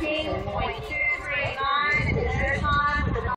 16.2.